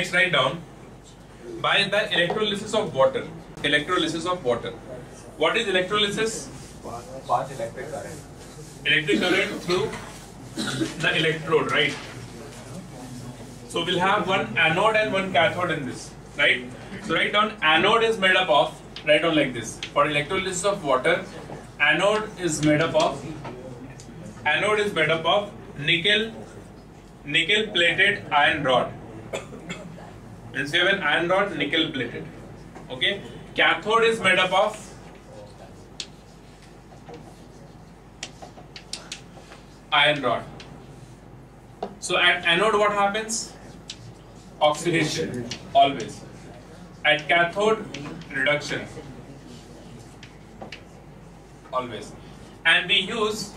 next write down by the electrolysis of water. Electrolysis of water. What is electrolysis? Pass electric current. Electric current through the electrode, right? So we'll have one anode and one cathode in this, right? So write down anode is made up of, write down like this. For electrolysis of water, anode is made up of, anode is made up of nickel, nickel plated iron rod. Means you have an iron rod, nickel plated. Okay? Cathode is made up of iron rod. So at anode what happens? Oxidation always. At cathode reduction always. And we use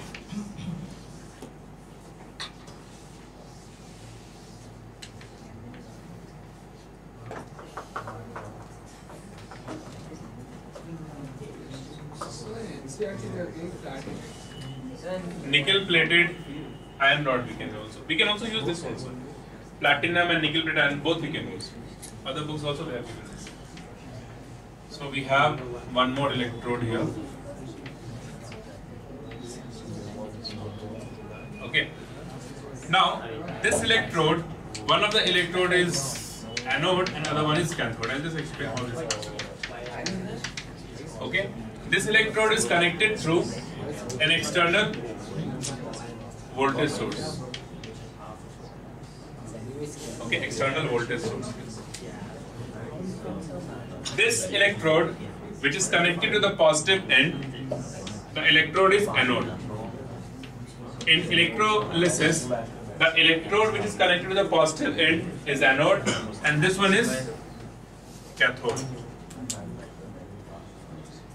plated iron rod we can also. We can also use this also. Platinum and nickel plated iron both we can use. Other books also they have given this. So we have one more electrode here. Okay. Now this electrode, one of the electrode is anode and other one is cathode. I'll just explain how this works. Okay. This electrode is connected through an external voltage source. Okay, external voltage source. This electrode, which is connected to the positive end, the electrode is anode. In electrolysis, the electrode which is connected to the positive end is anode, and this one is cathode.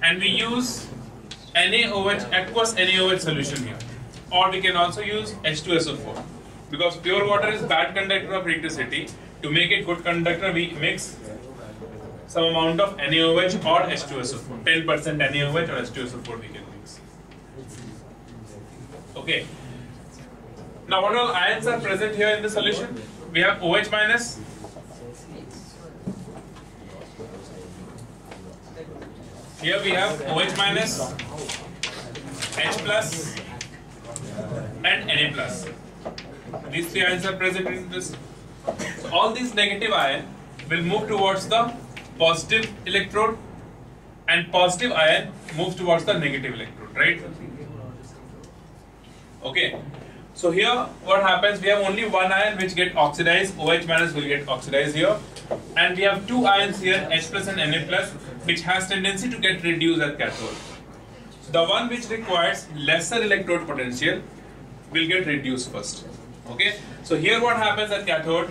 And we use NaOH aqueous NaOH solution here, or we can also use H2SO4 because pure water is bad conductor of electricity. To make it good conductor, we mix some amount of NaOH or H2SO4. 10% NaOH or H2SO4 we can mix. Okay. Now what all ions are present here in the solution? We have OH minus. Here we have OH minus, H plus, and Na plus. These three ions are present in this. So all these negative ion will move towards the positive electrode and positive ion moves towards the negative electrode, right? Okay. So here what happens, we have only one ion which get oxidized, OH minus will get oxidized here. And we have two ions here, H plus and Na plus, which has tendency to get reduced at cathode. The one which requires lesser electrode potential will get reduced first. Okay. So here what happens at cathode,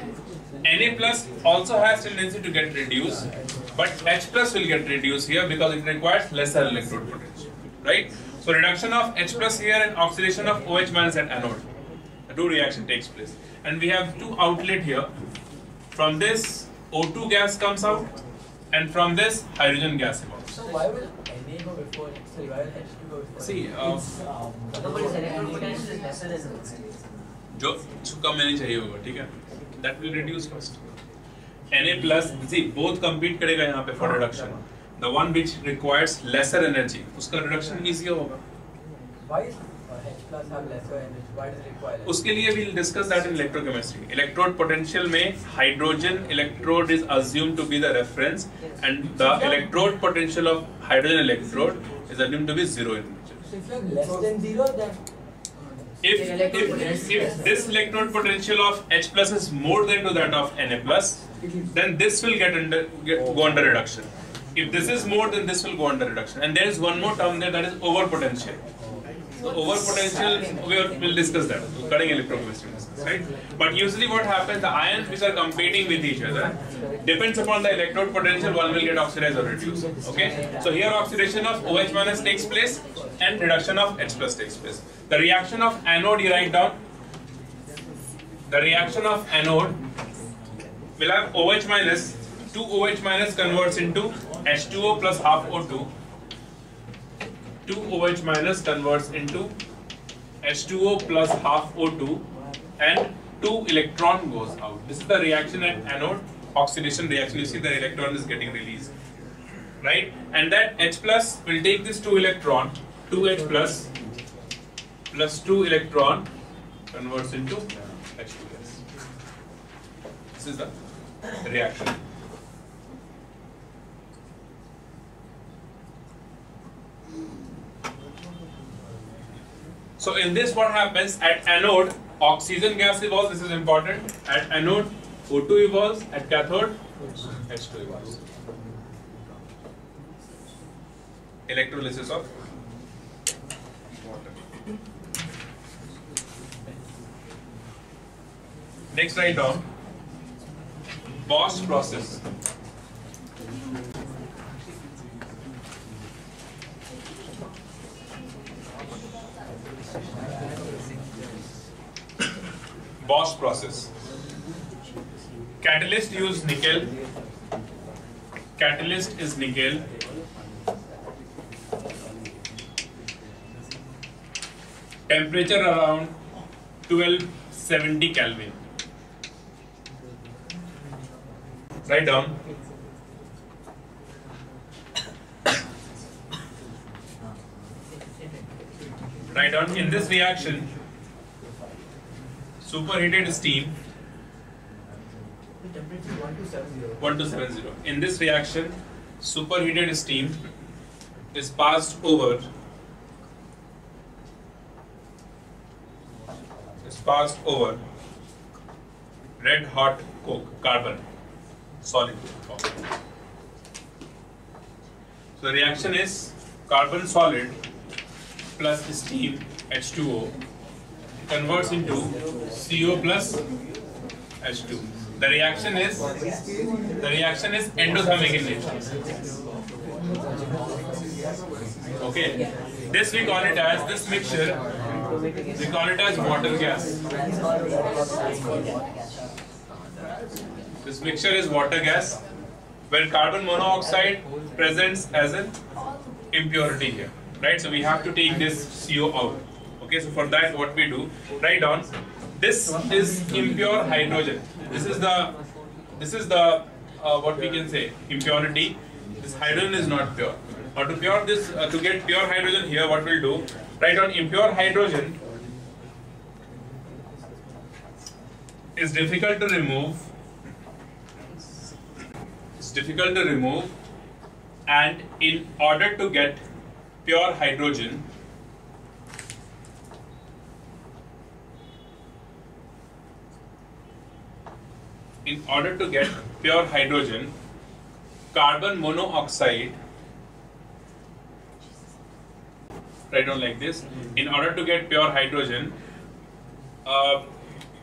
Na plus also has tendency to get reduced, but H plus will get reduced here because it requires lesser electrode potential. Right? So reduction of H plus here and oxidation of OH minus at anode. The two reaction takes place. And we have two outlet here. From this O2 gas comes out and from this hydrogen gas emerges. So why will Na go before, जो सुखा manager ही होगा ठीक है? That will reduce cost NA plus C both compete करेगा यहाँ पे for reduction the one which requires lesser energy उसका reduction easy होगा. Why H plus have lesser energy why does require उसके लिए we will discuss that in electrochemistry electrode potential में hydrogen electrode is assumed to be the reference and the electrode potential of hydrogen electrode is assumed to be zero in nature So if you have less than zero, then if, if, if this electrode potential of H plus is more than to that of Na plus, then this will get under get, go under reduction. If this is more, then this will go under reduction. And there is one more term there that is over potential. So over potential, we will we'll discuss that. Cutting electrochemistry, discuss, right? But usually, what happens? The ions which are competing with each other depends upon the electrode potential. One will get oxidized or reduced. Okay. So here, oxidation of OH minus takes place, and reduction of H plus takes place. The reaction of anode, you write down. The reaction of anode will have OH minus. 2 OH minus converts into H2O plus half O2. 2 OH minus converts into H2O plus half O2 and 2 electron goes out. This is the reaction at anode oxidation reaction, you see the electron is getting released, right? And that H plus will take this two electron, 2H plus plus 2 electron converts into H2 gas. This is the reaction. So in this what happens at anode oxygen gas evolves this is important at anode O2 evolves at cathode H2 evolves. Electrolysis of water. Next write down Bosch process. Bosch process. Catalyst use nickel. Catalyst is nickel. Temperature around 1270 Kelvin. Write down. Write down in this reaction, superheated steam The temperature is 1270. 1270. In this reaction, superheated steam is passed over is passed over red hot coke carbon solid coke. So the reaction is carbon solid plus steam H2O converts into CO plus H2. The reaction is the reaction is endothermic in nature. Okay. This we call it as this mixture. We call it as water gas. This mixture is water gas, where carbon monoxide presents as an impurity here. Right? So we have to take this CO out. Okay, so for that what we do, write down this is impure hydrogen. This is the this is the uh, what we can say impurity. This hydrogen is not pure. Now to pure this uh, to get pure hydrogen here, what we'll do, write down impure hydrogen is difficult to remove. It's difficult to remove, and in order to get pure hydrogen, in order to get pure hydrogen, carbon monoxide, write down like this, in order to get pure hydrogen, uh,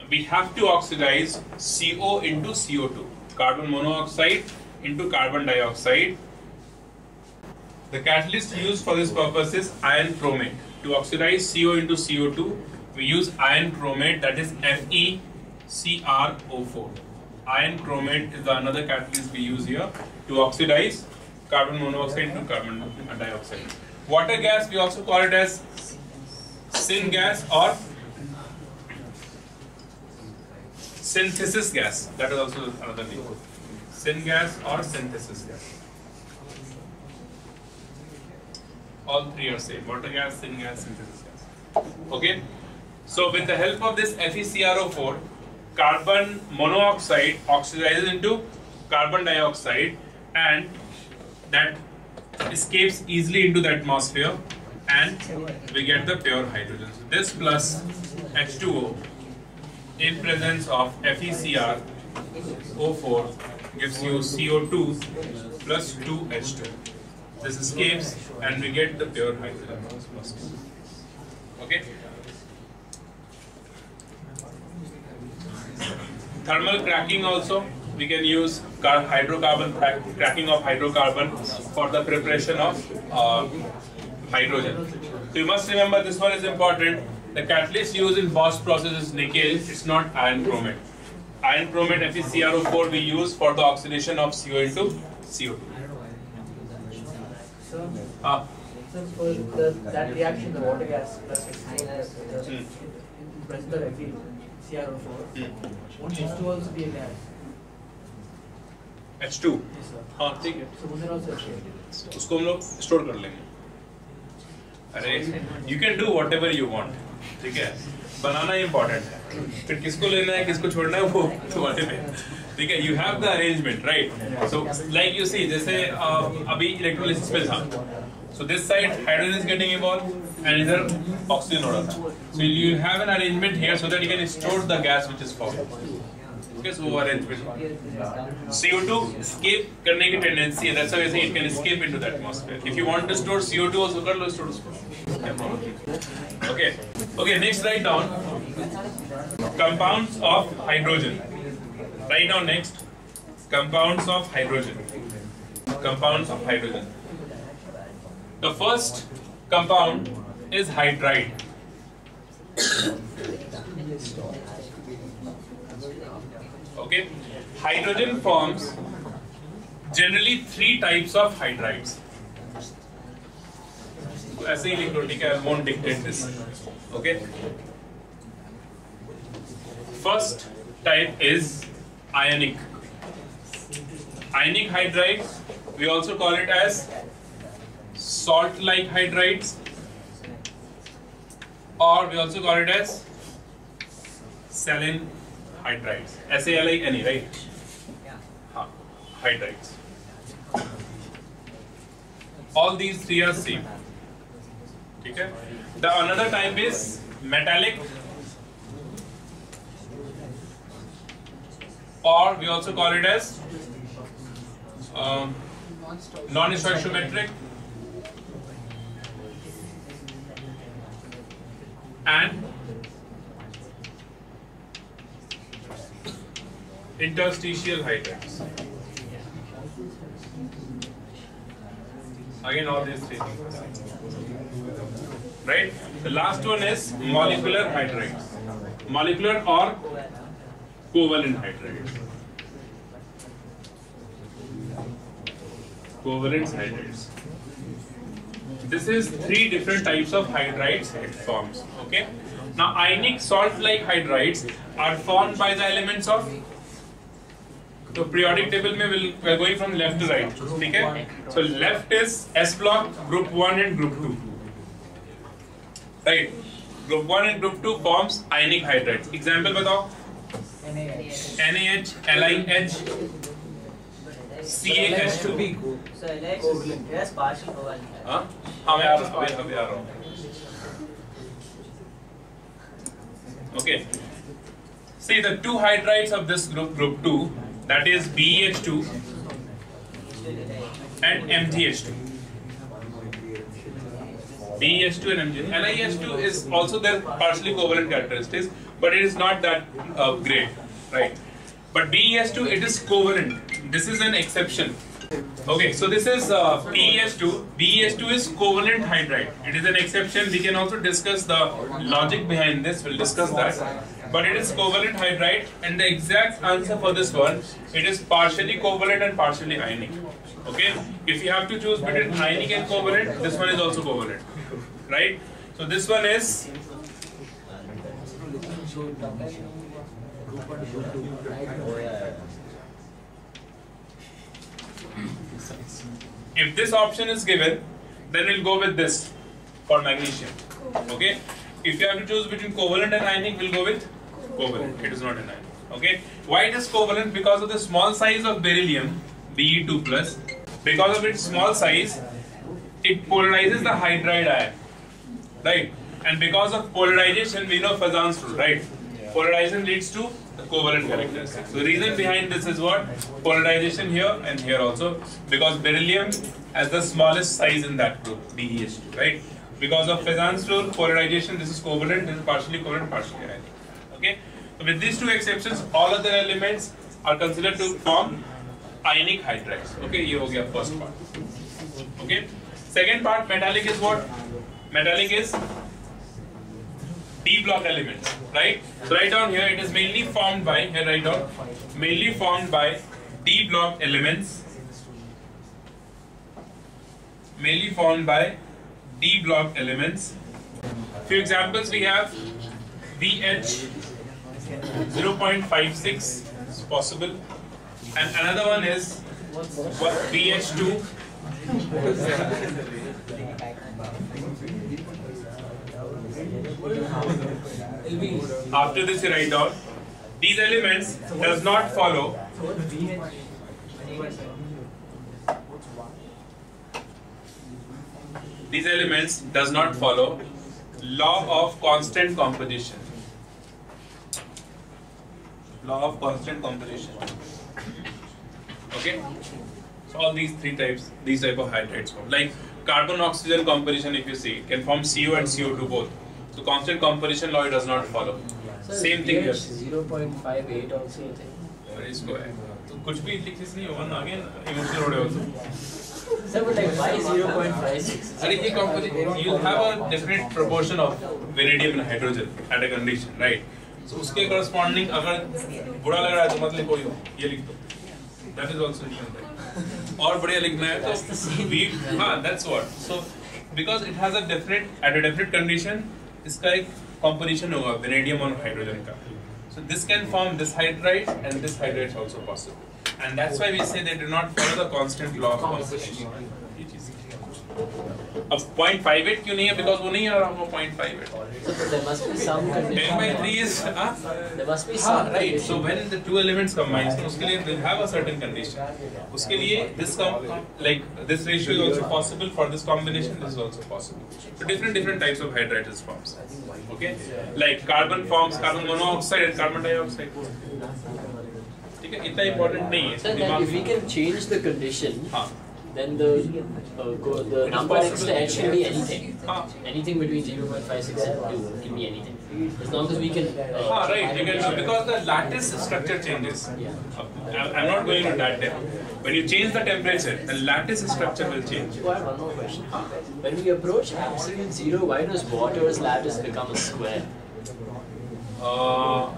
we have to oxidize CO into CO2, carbon monoxide into carbon dioxide. The catalyst used for this purpose is iron chromate. To oxidize CO into CO2, we use iron chromate that is FeCrO4. Iron chromate is the another catalyst we use here to oxidize carbon monoxide into carbon dioxide. Water gas, we also call it as syngas or synthesis gas. That is also another name. Syngas or synthesis gas. All three are same. Water gas, syngas, synthesis gas. Okay. So with the help of this FeCrO4, carbon monoxide oxidizes into carbon dioxide and that escapes easily into the atmosphere and we get the pure hydrogen. So this plus H2O in presence of FeCrO4 gives you CO2 plus 2H2. This escapes and we get the pure hydrogen. Okay. Thermal cracking also we can use hydrocarbon cracking of hydrocarbon for the preparation of uh, hydrogen. So you must remember this one is important. The catalyst used in Bosch process is nickel. It's not iron chromate. Iron chromate FeCrO4 we use for the oxidation of CO into CO2. So, Ah, so for the, that reaction, the water gas plus H2O, Hmm. the present Fe, CrO4, Hmm. won't H2 also be a gas? H2 हाँ ठीक है। So Mundra also H2. उसको हम लोग store कर लेंगे। अरे you can do whatever you want ठीक है? बनाना इंपॉर्टेंट है। फिर किसको लेना है किसको छोड़ना है वो तुम्हारे पे ठीक है you have the arrangement right so like you see जैसे uh, अभी इलेक्ट्रोलिसिस पे था। So this side hydrogen is getting evolve and इधर ऑक्सीजन हो रहा था so you have an arrangement here so that you can store the gas which is formed okay so वो arrangement CO2 escape करने की tendency है that's why I say it can escape into the atmosphere if you want to store CO2 also कर लो store उसको okay okay next write down compounds of hydrogen write down next compounds of hydrogen compounds of hydrogen the first compound is hydride okay hydrogen forms generally three types of hydrides तो ऐसे ही लिख लो ठीक है I won't dictate this okay first type is ionic ionic hydrides we also call it as salt like hydrides or we also call it as saline hydrides. S-A-L-I-N-E, right? Yeah. Huh. Hydrides. All these three are same. Okay. The another type is metallic or we also call it as um, non-stoichiometric and interstitial hydrides. Again, all these three things. Right? The last one is molecular hydrides. Molecular or covalent hydrides. Covalent hydrides. This is three different types of hydrides it forms. Okay. Now ionic salt-like hydrides are formed by the elements of the periodic table में will we are going from left to right okay so left is s block group 1 and group 2 right group 1 and group 2 forms ionic hydrides example बताओ NaH LiH CaH2 So Alex, yes, partial covalent. हाँ हाँ मैं आ रहा हूँ अभी अभी आ रहा हूँ okay see the two hydrides of this group group 2 that is BH2 and MgH2 BH2 and MgH2 LiH2 is also their partially covalent characteristics but it is not that uh, great right but BH2 it is covalent this is an exception Okay, so this is uh, BeH2. BeH2 is covalent hydride. It is an exception. We can also discuss the logic behind this. We'll discuss that. But it is covalent hydride, and the exact answer for this one, it is partially covalent and partially ionic. Okay, if you have to choose between ionic and covalent, this one is also covalent, right? So this one is if this option is given, then we'll go with this for magnesium. Okay. If you have to choose between covalent and ionic, we'll go with covalent. It is not an ionic. Okay. Why it is covalent? Because of the small size of beryllium, Be2 plus. Because of its small size, it polarizes the hydride ion. Right. And because of polarization, we know Fajan's rule, right? polarization leads to covalent characteristics. So reason behind this is what? Polarization here and here also because beryllium has the smallest size in that group, BeH2, right? Because of Fajan's rule, polarization, this is covalent, this is partially covalent, partially ionic. Okay? So with these two exceptions, all other elements are considered to form ionic hydrides. Okay, here हो गया first part. Okay? Second part, metallic is what? Metallic is D block elements, right? So write down here, it is mainly formed by, here write down, mainly formed by D block elements, mainly formed by D block elements. Few examples we have, VH 0.56 is possible, and another one is VH2 after this write down these elements does not follow. These elements does not follow law of constant composition. Law of constant composition. Okay? So all these three types these type of hydrides form. Like carbon oxygen composition if you see can form CO and CO2 both so constant composition law does not follow same thing here Zero point five eight also, I think. इसको है तो कुछ भी लिखिस नहीं होगा ना हो रहे हो तो Sir, but like why zero point five six? अरे ये composition you have a definite proportion of vanadium and hydrogen at a condition right so उसके corresponding अगर बुरा लग रहा है तो मत लिखो यो ये लिख दो that is also written right और बढ़िया लिखना है तो we हाँ that's what so because it has a definite at a definite condition इसका एक composition होगा vanadium और hydrogen का so this can form this hydride and this hydride is also possible and that's why we say they do not follow the constant law of composition अब point five eight क्यों नहीं है? Because वो नहीं आ रहा होगा point five eight right so when the two elements combine उसके लिए will have a certain condition उसके लिए this like this ratio is also possible for this combination this is also possible so different different types of forms okay like carbon forms carbon monoxide and carbon dioxide ठीक है? इतना important नहीं है। We can change the condition हाँ। then the uh, go, the is number next to possible. h can be anything. हाँ Anything between 0.56 and 2 can be anything. As long as we can. Uh, Ah, right, you can do because the lattice structure changes. Yeah. Uh, I- I'm not going to that depth. When you change the temperature, the lattice structure will change. Oh, I have one more question. When we approach absolute zero, why does water's lattice become a square? Uh,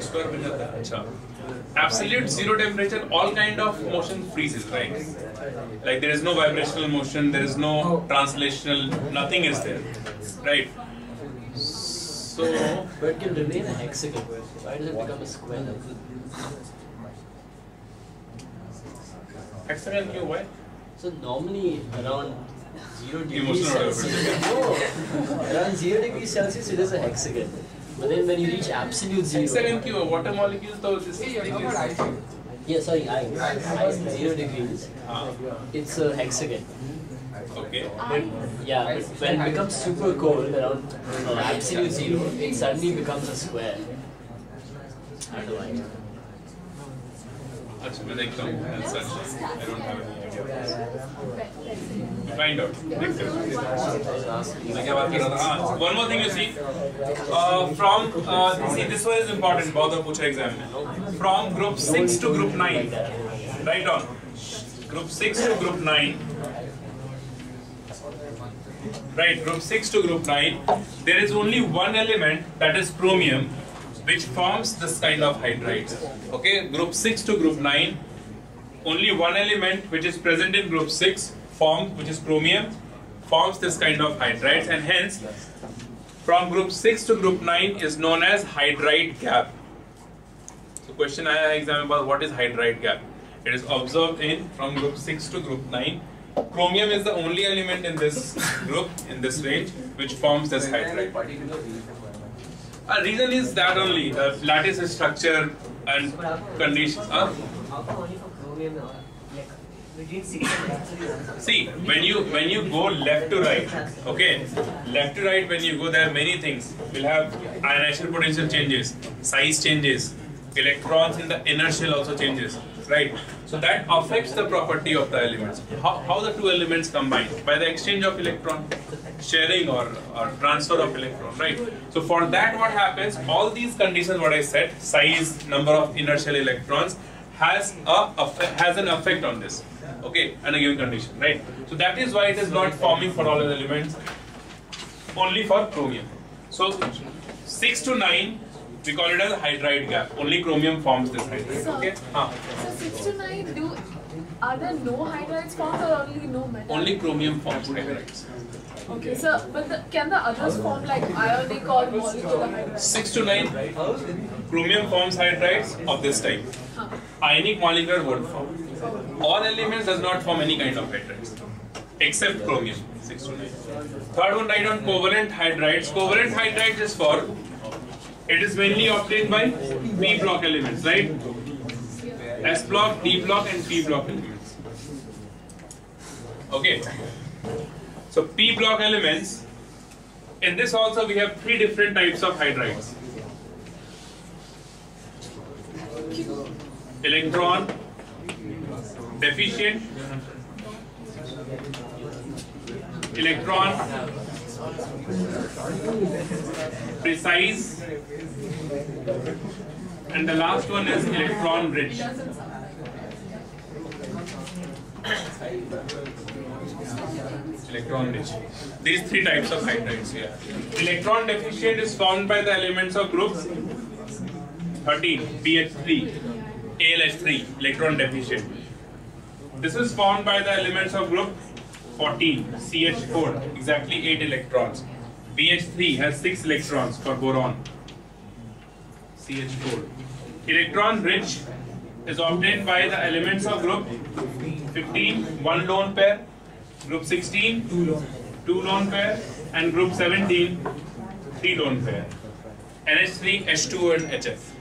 square बन जाता है, अच्छा. Absolute zero temperature, all kind of motion freezes, right? Like there is no vibrational motion, there is no translational, nothing is there, right? So But it can remain a hexagon. Why does it become a square? hexagon क्यों why? So normally around zero degrees Celsius. No, around zero degrees Celsius it is a hexagon. But then when you reach absolute zero. Excellent Q, water molecules though this is. Yeah, sorry, I, I zero degrees. It's a hexagon. Okay. yeah, but when it becomes super cold around uh, absolute zero, it suddenly becomes a square. I don't like. Actually, like, I don't have any idea. Find out. देखते हैं. मैं क्या बात कर रहा था? हाँ, one more thing you see. Uh, from uh, see this one is important. बहुत बार पूछा एग्जाम में. From group six to group nine. Right on. Group six to group nine. Right, group 6 to group 9, there is only one element that is chromium which forms this kind of hydrides. Okay, group 6 to group 9, only one element which is present in group 6 forms, which is chromium, forms this kind of hydrides and hence from group 6 to group 9 is known as hydride gap. So question I exam about what is hydride gap. It is observed in from group 6 to group 9. Chromium is the only element in this group, in this range, which forms this hydride. A reason is that only the lattice structure and conditions. Huh? See, when you when you go left to right, okay, left to right when you go, there are many things. We'll have ionization potential changes, size changes, electrons in the inner shell also changes, right? So that affects the property of the elements. How, how the two elements combine by the exchange of electron, sharing or, or transfer of electron, right? So for that, what happens? All these conditions, what I said, size, number of inner shell electrons, has a has an effect on this okay under given condition right so that is why it is not forming for all the elements only for chromium so 6 to 9 we call it as a hydride gap only chromium forms this hydride okay huh. So six to nine, do are there no hydrides formed or only no metal? only chromium forms hydrides Okay, so but the, can the others form like ionic or molecular hydrides? 6 to 9 chromium forms hydrides of this type. Ionic molecular won't form. All elements does not form any kind of hydrides except chromium 6 to 9. Third one write on covalent hydrides. Covalent hydrides is for it is mainly obtained by p block elements, right? S block, D block, and P block elements. Okay. So P block elements. In this also we have three different types of hydrides. Electron deficient, electron precise, and the last one is electron rich. Electron rich. These three types of hydrides here. Electron deficient is formed by the elements of group 13, BH3, ALH3, electron deficient. This is formed by the elements of group 14, CH4, exactly 8 electrons. BH3 has 6 electrons for boron. CH4. Electron rich is obtained by the elements of group 15, 1 lone pair, group 16, 2 lone pair, and group 17, 3 lone pair. NH3, H2 and HF.